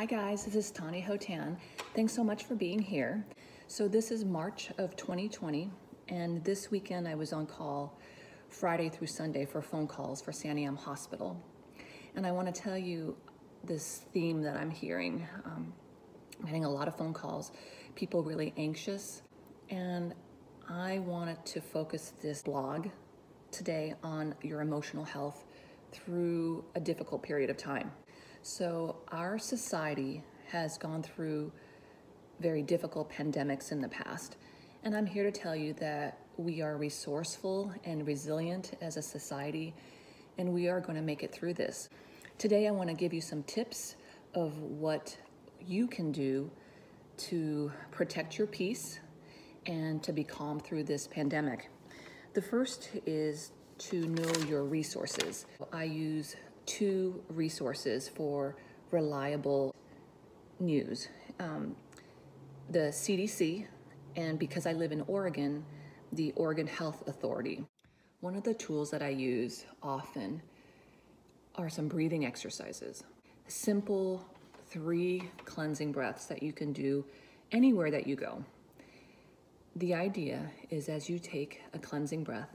Hi guys, this is Tanie Hotan. Thanks so much for being here. So this is March of 2020 and this weekend I was on call Friday through Sunday for phone calls for Santiam Hospital. And I want to tell you this theme that I'm hearing. Um, I'm getting a lot of phone calls, people really anxious, and I wanted to focus this blog today on your emotional health through a difficult period of time. So, our society has gone through very difficult pandemics in the past. And I'm here to tell you that we are resourceful and resilient as a society, and we are going to make it through this. Today, I want to give you some tips of what you can do to protect your peace and to be calm through this pandemic. The first is to know your resources. I use two resources for reliable news um, the CDC, and because I live in Oregon, the Oregon Health Authority. One of the tools that I use often are some breathing exercises. Simple three cleansing breaths that you can do anywhere that you go. The idea is as you take a cleansing breath,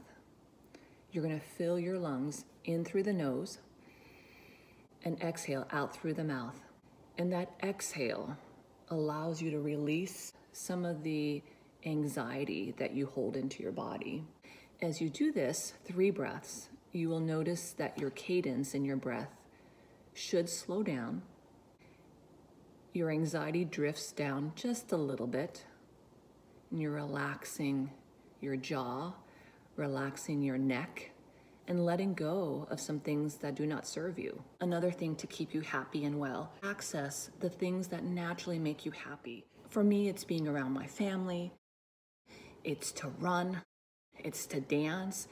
you're going to fill your lungs in through the nose and exhale out through the mouth. And that exhale allows you to release some of the anxiety that you hold into your body. As you do this, three breaths, you will notice that your cadence in your breath should slow down. Your anxiety drifts down just a little bit. And you're relaxing your jaw, relaxing your neck, and letting go of some things that do not serve you. Another thing to keep you happy and well, access the things that naturally make you happy. For me, it's being around my family, it's to run, it's to dance.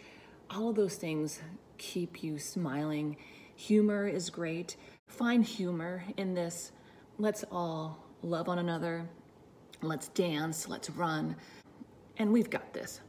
All of those things keep you smiling. Humor is great. Find humor in this. Let's all love one another. Let's dance, let's run, and we've got this.